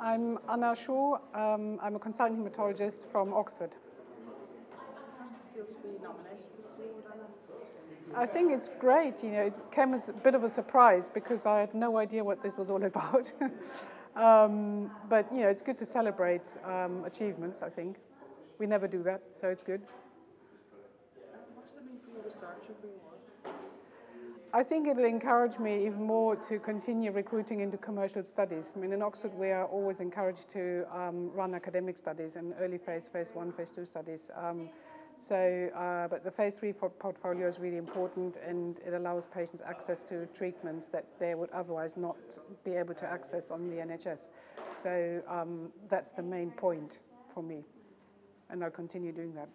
I'm Anna Shaw. Um, I'm a consultant hematologist from Oxford. I think it's great. You know, it came as a bit of a surprise because I had no idea what this was all about. um, but you know, it's good to celebrate um, achievements. I think we never do that, so it's good. What does it mean for your research? I think it'll encourage me even more to continue recruiting into commercial studies. I mean, in Oxford, we are always encouraged to um, run academic studies and early phase, phase one, phase two studies. Um, so, uh, but the phase three portfolio is really important and it allows patients access to treatments that they would otherwise not be able to access on the NHS. So um, that's the main point for me, and I'll continue doing that.